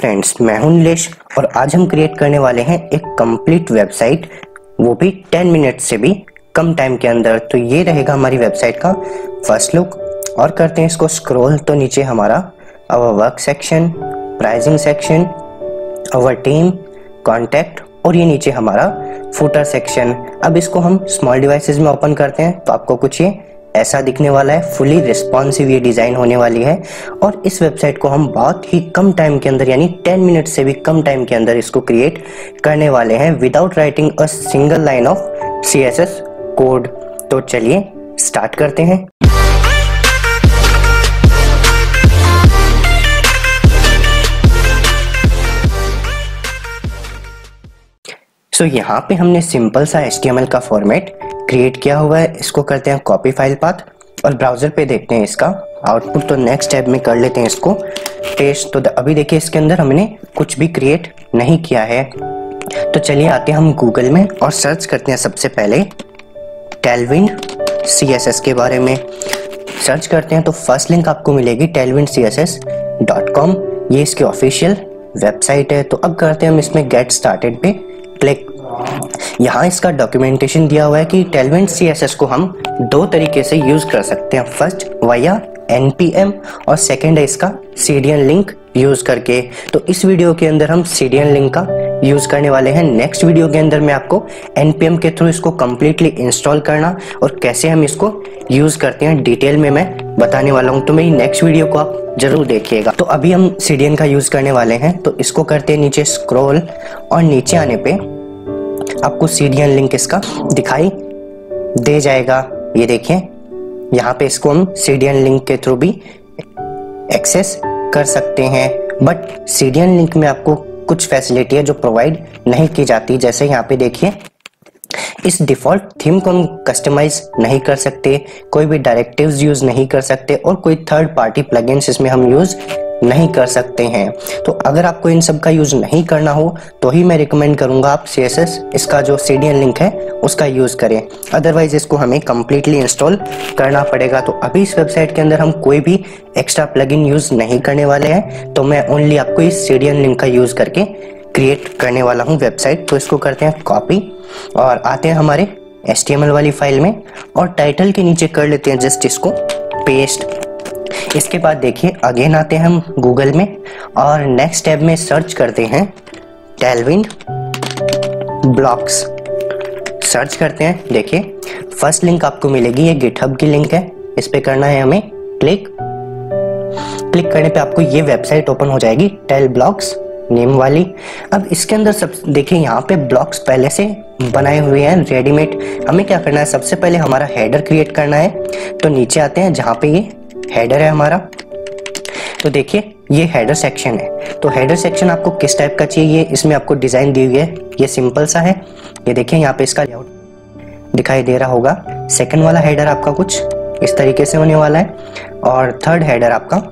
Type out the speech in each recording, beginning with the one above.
Friends मैं हूँ नीलेश और आज हम क्रिएट करने वाले हैं एक कंप्लीट वेबसाइट वो भी 10 मिनट से भी कम टाइम के अंदर। तो ये रहेगा हमारी वेबसाइट का फ़र्स्ट लुक और करते हैं इसको स्क्रॉल तो नीचे हमारा our work section pricing section our team contact और ये नीचे हमारा फुटर सेक्शन अब इसको हम स्मॉल डिवाइसेस में ओपन करते हैं तो आपको कुछ ये ऐसा दिखने वाला है फुली रिस्पॉन्सिव ये डिज़ाइन होने वाली है। और इस वेबसाइट को हम बहुत ही कम टाइम के अंदर यानी 10 मिनट से भी कम टाइम के अंदर इसको क्रिएट करने वाले हैं without writing a single line of C code तो चलिए स्टार्ट करते हैं। So, यहाँ पे हमने सिंपल सा एच का फॉर्मेट क्रिएट किया हुआ है, इसको करते हैं कॉपी फ़ाइल पाथ और ब्राउज़र पे देखते हैं इसका आउटपुट तो नेक्स्ट टैब में कर लेते हैं इसको टेस्ट तो अभी देखिए इसके अंदर हमने कुछ भी क्रिएट नहीं किया है। तो चलिए आते हैं हम गूगल में और सर्च करते हैं सबसे पहले टेलविंड सी के बारे में। सर्च करते हैं तो फ़र्स्ट लिंक आपको मिलेगी टेलविंड सी ये इसकी ऑफिशियल वेबसाइट है। तो अब करते हैं हम इसमें गेट स्टार्टेड पे। क्लिक यहाँ इसका डॉक्यूमेंटेशन दिया हुआ है कि टेलवेंट सी को हम दो तरीके से यूज़ कर सकते हैं। फ़र्स्ट वाया एनपीएम और सेकेंड है इसका सीडियन लिंक यूज़ करके। तो इस वीडियो के अंदर हम सीडियन लिंक का यूज़ करने वाले हैं। नेक्स्ट वीडियो के अंदर मैं आपको एनपीएम के थ्रू इसको कम्प्लीटली इंस्टॉल करना और कैसे हम इसको यूज़ करते हैं डिटेल में मैं बताने वाला हूँ। तो मेरी नेक्स्ट वीडियो को आप ज़रूर देखिएगा। तो अभी हम सीडियन का यूज़ करने वाले हैं। तो इसको करते हैं नीचे स्क्रोल और नीचे आने पे आपको सीडीएन लिंक इसका दिखाई दे जाएगा। ये देखें, यहाँ पे इसको हम सीडीएन लिंक के थ्रू भी एक्सेस कर सकते हैं। बट सीडीएन लिंक में आपको कुछ फैसिलिटी है जो प्रोवाइड नहीं की जाती, जैसे यहाँ पे देखिए इस डिफ़ॉल्ट थीम को हम कस्टमाइज नहीं कर सकते, कोई भी डायरेक्टिव्स यूज़ नहीं कर सकते और कोई थर्ड पार्टी प्लगइन्स इसमें हम यूज़ नहीं कर सकते हैं। तो अगर आपको इन सब का यूज़ नहीं करना हो तो ही मैं रिकमेंड करूँगा आप सीएसएस इसका जो सीडीएन लिंक है, उसका यूज़ करें। अदरवाइज़ इसको हमें कंप्लीटली इंस्टॉल करना पड़ेगा। तो अभी इस वेबसाइट के अंदर हम कोई भी एक्स्ट्रा प्लगइन यूज़ नहीं करने वाले हैं तो मैं ओनली आपको इस सीडीएन लिंक का यूज़ करके क्रिएट करने वाला हूँ वेबसाइट तो इसको करते हैं कॉपी और आते हैं हमारे एस वाली फ़ाइल में और टाइटल के नीचे कर लेते हैं जस्ट इसको पेस्ट इसके बाद देखिए अगेन आते हैं हम गूगल में और नेक्स्ट टैब में सर्च करते हैं टेलविंड ब्लॉक्स सर्च करते हैं, देखिए फ़र्स्ट लिंक आपको मिलेगी, ये गिटहब की लिंक है, इस पे करना है हमें क्लिक क्लिक करने पे आपको ये वेबसाइट ओपन हो जाएगी टेल ब्लॉक्स नेम वाली। अब इसके अंदर सब, देखिए यहाँ पे ब्लॉक्स पहले से बनाए हुए हैं रेडीमेड हमें क्या करना है? सबसे पहले हमारा हेडर क्रिएट करना है। तो नीचे आते हैं, जहाँ पे ये हेडर है हमारा। तो देखिए, ये हेडर सेक्शन है। तो हेडर सेक्शन आपको किस टाइप का चाहिए? ये इसमें आपको डिज़ाइन दी हुई है। ये सिंपल सा है। ये देखिए, यहाँ पे इसका लेआउट दिखाई दे रहा होगा। सेकंड वाला हेडर आपका कुछ इस तरीके से होने वाला है। और थर्ड हेडर आपका,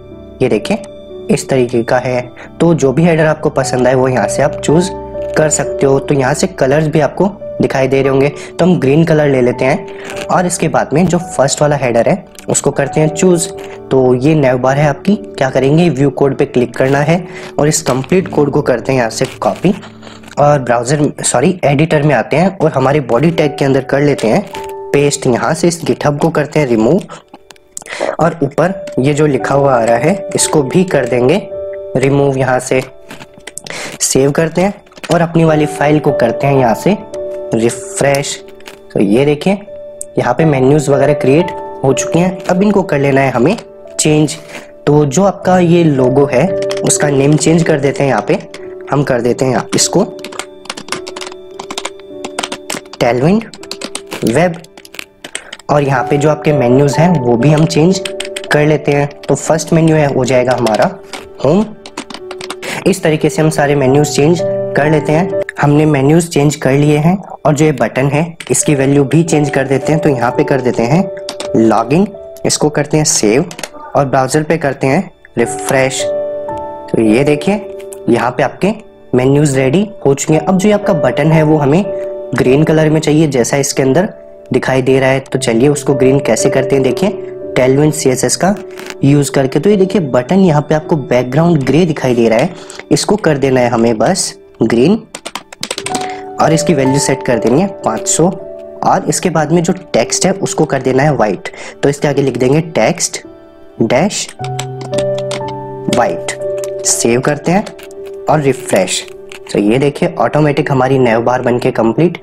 ये देखिए इस तरीके का है। तो जो भी हेडर आपको पसंद आए, वो यहाँ से आप चूज़ कर सकते हो। तो यहाँ से कलर्स भी आपको दिखाई दे रहे होंगे। तो हम ग्रीन कलर ले लेते हैं। और इसके बाद में जो फ़र्स्ट वाला हेडर है, उसको करते हैं चूज़ तो ये नैव बार है आपकी। क्या करेंगे? व्यू कोड पे क्लिक करना है। और इस कंप्लीट कोड को करते हैं यहाँ से कॉपी और ब्राउज़र सॉरी एडिटर में आते हैं। और हमारे बॉडी टैग के अंदर कर लेते हैं। पेस्ट यहाँ से इस गिटहब को करते हैं रिमूव और ऊपर ये जो लिखा हुआ आ रहा है, इसको भी कर देंगे। रिमूव यहाँ से। सेव करते हैं और अपनी वाली फ़ाइल को करते हैं यहाँ से। रिफ्रेश तो ये देखिए, यहाँ पे मेन्यूज वगैरह क्रिएट हो चुके हैं। अब इनको कर लेना है हमें चेंज तो जो आपका ये लोगो है, उसका नेम चेंज कर देते हैं यहाँ पे। हम कर देते हैं इसको। टेलविंड वेब और यहाँ पे जो आपके मेन्यूज हैं, वो भी हम चेंज कर लेते हैं। तो फ़र्स्ट मेन्यू है हो जाएगा हमारा होम इस तरीके से हम सारे मेन्यूज चेंज कर लेते हैं। हमने मेन्यूज चेंज कर लिए हैं और जो ये बटन है, इसकी वैल्यू भी चेंज कर देते हैं। तो यहाँ पे कर देते हैं लॉगिन इसको करते हैं सेव और ब्राउज़र पे करते हैं रिफ्रेश तो ये देखिए, यहाँ पे आपके मेन्यूज रेडी हो चुके हैं। अब जो ये आपका बटन है, वो हमें ग्रीन कलर में चाहिए, जैसा इसके अंदर दिखाई दे रहा है। तो चलिए उसको ग्रीन कैसे करते हैं देखिए। टेलविन सी का यूज़ करके। तो ये देखिए बटन यहाँ पे आपको बैकग्राउंड ग्रे दिखाई दे रहा है। इसको कर देना है हमें बस ग्रीन और इसकी वैल्यू सेट कर देनी है 500 और इसके बाद में जो टेक्स्ट है, उसको कर देना है वाइट तो इसके आगे लिख देंगे टेक्स्ट डैश वाइट सेव करते हैं और रिफ्रेश तो ये देखिए ऑटोमेटिक हमारी नैव बार बन के कंप्लीट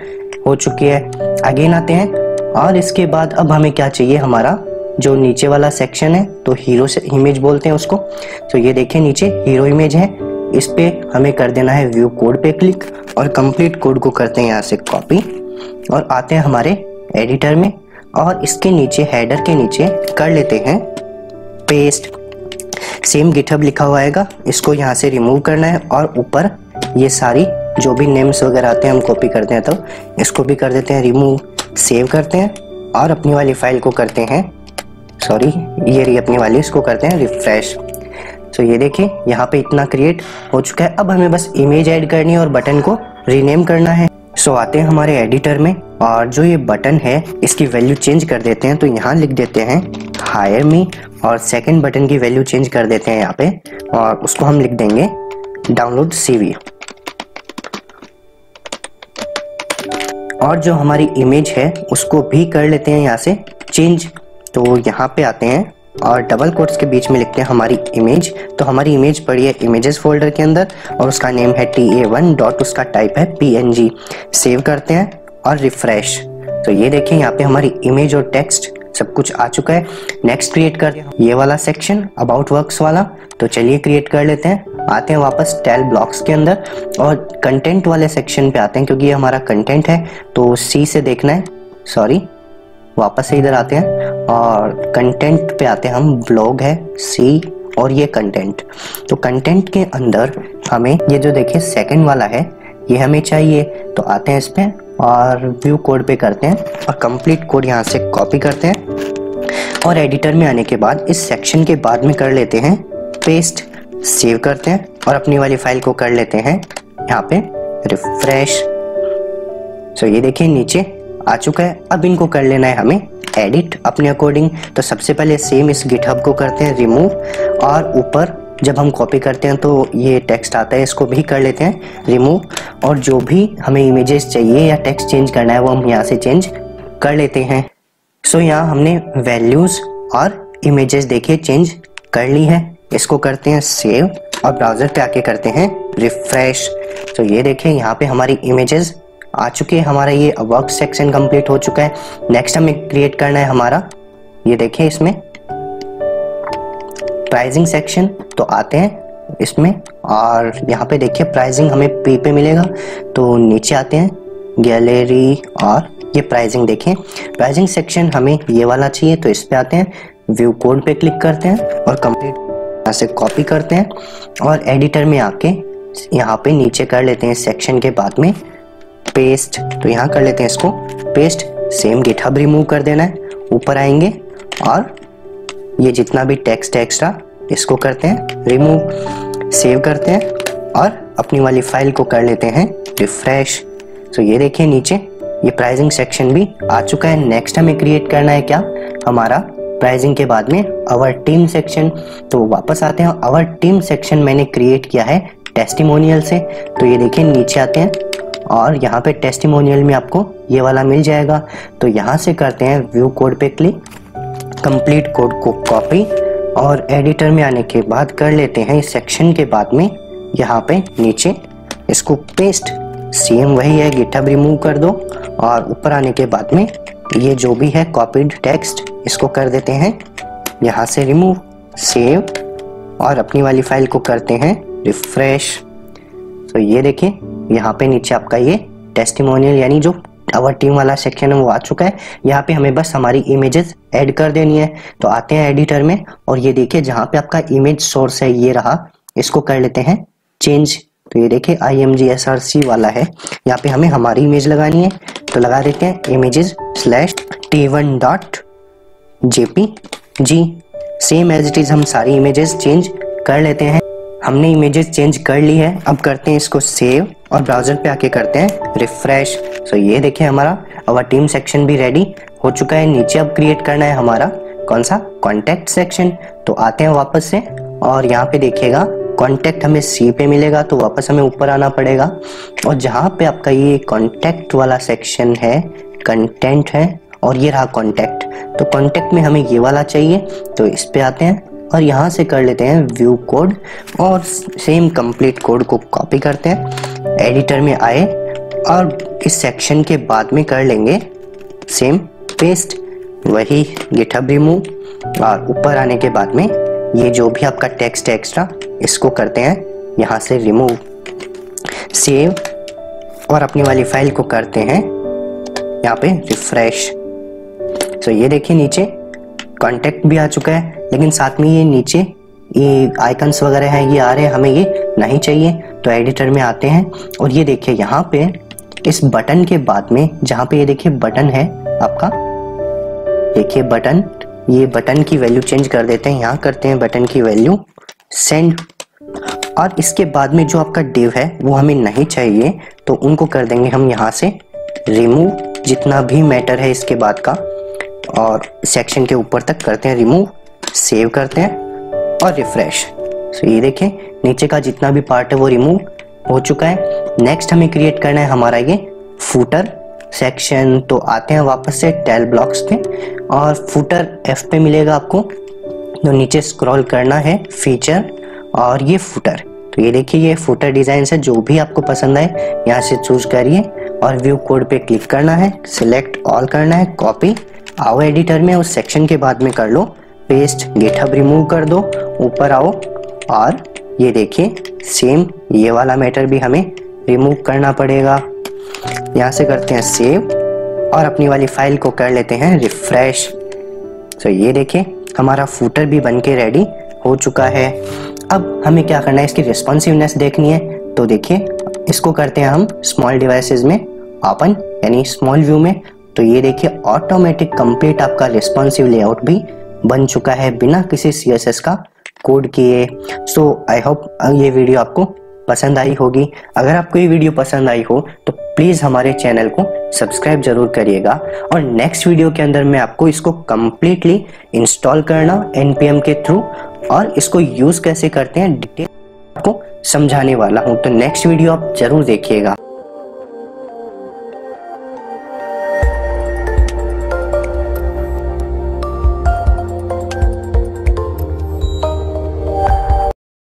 हो चुकी है। अगेन आते हैं। और इसके बाद अब हमें क्या चाहिए? हमारा जो नीचे वाला सेक्शन है तो हीरो से इमेज बोलते हैं उसको। तो ये देखिए नीचे हीरो इमेज है। इस पे हमें कर देना है व्यू कोड पे क्लिक और कंप्लीट कोड को करते हैं यहाँ से कॉपी और आते हैं हमारे एडिटर में। और इसके नीचे हेडर के नीचे कर लेते हैं पेस्ट सेम गिटहब लिखा हुआ आएगा। इसको यहाँ से रिमूव करना है और ऊपर ये सारी जो भी नेम्स वगैरह आते हैं हम कॉपी करते हैं तो इसको भी कर देते हैं रिमूव सेव करते हैं और अपनी वाली फ़ाइल को करते हैं। सॉरी ये रही अपनी वाली इसको करते हैं रिफ्रेश तो ये देखिए यहाँ पे इतना क्रिएट हो चुका है। अब हमें बस इमेज ऐड करनी है और बटन को रीनेम करना है। सो so, आते हैं हमारे एडिटर में और जो ये बटन है इसकी वैल्यू चेंज कर देते हैं। तो यहाँ लिख देते हैं हायर मी और सेकंड बटन की वैल्यू चेंज कर देते हैं यहाँ पे। और उसको हम लिख देंगे डाउनलोड सीवी और जो हमारी इमेज है, उसको भी कर लेते हैं यहाँ से चेंज तो यहाँ पे आते हैं और डबल कोट्स के बीच में लिखते हैं हमारी इमेज तो हमारी इमेज पड़ी है इमेजेस फोल्डर के अंदर और उसका नेम है टी ए वन डॉट उसका टाइप है पी एन जी सेव करते हैं और रिफ्रेश तो ये देखिए यहाँ पे हमारी इमेज और टेक्स्ट सब कुछ आ चुका है. नेक्स्ट क्रिएट कर ये वाला सेक्शन अबाउट वर्क्स वाला. तो चलिए क्रिएट कर लेते हैं. आते हैं वापस टेल ब्लॉक्स के अंदर और कंटेंट वाले सेक्शन पे आते हैं क्योंकि ये हमारा कंटेंट है तो सी से देखना है सॉरी वापस से इधर आते हैं और कंटेंट पे आते हैं हम ब्लॉग है सी और ये कंटेंट तो कंटेंट के अंदर हमें ये जो देखिए सेकंड वाला है, ये हमें चाहिए तो आते हैं इस पर और व्यू कोड पे करते हैं और कंप्लीट कोड यहाँ से कॉपी करते हैं और एडिटर में आने के बाद इस सेक्शन के बाद में कर लेते हैं पेस्ट सेव करते हैं और अपनी वाली फ़ाइल को कर लेते हैं। यहाँ पे रिफ्रेश। तो ये देखिए नीचे आ चुका है। अब इनको कर लेना है हमें एडिट अपने अकॉर्डिंग। तो सबसे पहले सेम इस गिटहब को करते हैं रिमूव। और ऊपर जब हम कॉपी करते हैं तो ये टेक्स्ट आता है इसको भी कर लेते हैं रिमूव। और जो भी हमें इमेजेस चाहिए या टेक्स्ट चेंज करना है वो हम यहाँ से चेंज कर लेते हैं। सो so, यहाँ हमने वैल्यूज़ और इमेजेस देखिए चेंज कर ली है। इसको करते हैं सेव और ब्राउज़र पे आके करते हैं रिफ्रेश तो ये देखें, यहाँ पे हमारी इमेजेस आ चुके हैं, हमारा ये वर्क सेक्शन कंप्लीट हो चुका है। नेक्स्ट हमें क्रिएट करना है हमारा। ये देखिए इसमें। प्राइसिंग सेक्शन तो आते हैं इसमें, और यहाँ पे देखिए प्राइजिंग हमें पे पे मिलेगा। तो नीचे आते हैं गैलरी और ये प्राइजिंग देखें। प्राइजिंग सेक्शन हमें ये वाला चाहिए तो इस पे आते हैं। व्यू कोड पे क्लिक करते हैं और कंप्लीट यहाँ से कॉपी करते हैं और एडिटर में आके यहाँ पे नीचे कर लेते हैं सेक्शन के बाद में पेस्ट तो यहाँ कर लेते हैं इसको पेस्ट सेम गिटहब रिमूव कर देना है। ऊपर आएँगे और ये जितना भी टेक्स्ट एक्स्ट्रा इसको करते हैं रिमूव सेव करते हैं और अपनी वाली फ़ाइल को कर लेते हैं रिफ्रेश तो ये देखिए नीचे, ये प्राइसिंग सेक्शन भी आ चुका है। नेक्स्ट हमें क्रिएट करना है क्या? हमारा प्राइसिंग के बाद में अवर टीम सेक्शन तो वापस आते हैं। अवर टीम सेक्शन मैंने क्रिएट किया है टेस्टिमोनियल से। तो ये देखिए, नीचे आते हैं और यहाँ पे टेस्टिमोनियल में आपको ये वाला मिल जाएगा। तो यहाँ से करते हैं व्यू कोड पे क्लिक कंप्लीट कोड को कॉपी और एडिटर में आने के बाद कर लेते हैं। इस सेक्शन के बाद में यहाँ पे नीचे इसको पेस्ट सेम वही है गिटहब रिमूव कर दो और ऊपर आने के बाद में ये जो भी है कॉपीड टेक्स्ट इसको कर देते हैं। यहाँ से रिमूव सेव और अपनी वाली फ़ाइल को करते हैं रिफ्रेश तो ये देखिए यहाँ पे नीचे आपका ये टेस्टिमोनियल यानी जो अवर टीम वाला सेक्शन है, वो आ चुका है। यहाँ पे हमें बस हमारी इमेजेस ऐड कर देनी है। तो आते हैं एडिटर में, और ये देखिए, जहाँ पे आपका इमेज सोर्स है, ये रहा। इसको कर लेते हैं चेंज तो ये देखिए I M G S R C वाला है। यहाँ पे हमें हमारी इमेज लगानी है। तो लगा देते हैं images slash T one dot J P G same as it is हम सारी इमेजेस चेंज कर लेते हैं। हमने इमेजेस चेंज कर ली है। अब करते हैं इसको सेव और ब्राउज़र पे आके करते हैं रिफ्रेश सो ये देखिए हमारा अवर टीम सेक्शन भी रेडी हो चुका है। नीचे अब क्रिएट करना है हमारा, कौन सा? कॉन्टेक्ट सेक्शन तो आते हैं वापस से और यहाँ पे देखिएगा कॉन्टेक्ट हमें सी पे मिलेगा तो वापस हमें ऊपर आना पड़ेगा। और जहाँ पे आपका ये कॉन्टेक्ट वाला सेक्शन है कंटेंट है, और ये रहा कॉन्टेक्ट तो कॉन्टेक्ट में हमें ये वाला चाहिए तो इस पे आते हैं और यहाँ से कर लेते हैं व्यू कोड और सेम कंप्लीट कोड को कॉपी करते हैं। एडिटर में आए, और इस सेक्शन के बाद में कर लेंगे सेम पेस्ट वही गिटहब रिमूव और ऊपर आने के बाद में ये जो भी आपका टेक्स्ट है एक्स्ट्रा इसको करते हैं, यहाँ से रिमूव सेव और अपनी वाली फ़ाइल को करते हैं, यहाँ पे रिफ्रेश तो ये देखिए नीचे कॉन्टेक्ट भी आ चुका है, लेकिन साथ में ये नीचे, ये आइकन्स वगैरह हैं, ये आ रहे हैं, हमें ये नहीं चाहिए तो एडिटर में आते हैं, और ये देखिए यहाँ पे, इस बटन के बाद में, जहाँ पे ये देखिए बटन है आपका, देखिए बटन ये बटन की वैल्यू चेंज कर देते हैं, यहाँ करते हैं बटन की वैल्यू सेंड। और इसके बाद में जो आपका डिव है, वो हमें नहीं चाहिए तो उनको कर देंगे हम यहाँ से रिमूव जितना भी मैटर है इसके बाद का। और सेक्शन के ऊपर तक करते हैं रिमूव सेव करते हैं और रिफ्रेश तो ये देखें, नीचे का जितना भी पार्ट है वो रिमूव हो चुका है। नेक्स्ट हमें क्रिएट करना है हमारा ये फूटर सेक्शन तो आते हैं वापस से टेल ब्लॉक्स पे और फूटर एफ़ पे मिलेगा आपको। तो नीचे स्क्रॉल करना है फीचर और ये फुटर तो ये देखिए, ये फुटर डिज़ाइन है, जो भी आपको पसंद आए, यहाँ से चूज़ करिए और व्यू कोड पे क्लिक करना है सिलेक्ट ऑल करना है कॉपी आओ एडिटर में, उस सेक्शन के बाद में कर लो पेस्ट गेटअप रिमूव कर दो, ऊपर आओ और ये देखिए सेम ये वाला मैटर भी हमें रिमूव करना पड़ेगा। यहाँ से करते हैं सेव और अपनी वाली फ़ाइल को कर लेते हैं रिफ्रेश तो ये देखिए हमारा फूटर भी बन के रेडी हो चुका है। अब हमें क्या करना है? इसकी रिस्पॉन्सिवनेस देखनी है। तो देखिए, इसको करते हैं हम स्मॉल डिवाइसेस में ओपन यानी स्मॉल व्यू में। तो ये देखिए ऑटोमेटिक कंप्लीट आपका रिस्पॉन्सिव लेआउट भी बन चुका है बिना किसी सीएसएस का कोड किए। सो आई होप ये वीडियो आपको पसंद आई होगी। अगर आपको ये वीडियो पसंद आई हो तो प्लीज़ हमारे चैनल को सब्सक्राइब ज़रूर करिएगा और नेक्स्ट वीडियो के अंदर मैं आपको इसको कम्प्लीटली इंस्टॉल करना एनपीएम के थ्रू और इसको यूज़ कैसे करते हैं डिटेल आपको समझाने वाला हूँ। तो नेक्स्ट वीडियो आप ज़रूर देखिएगा।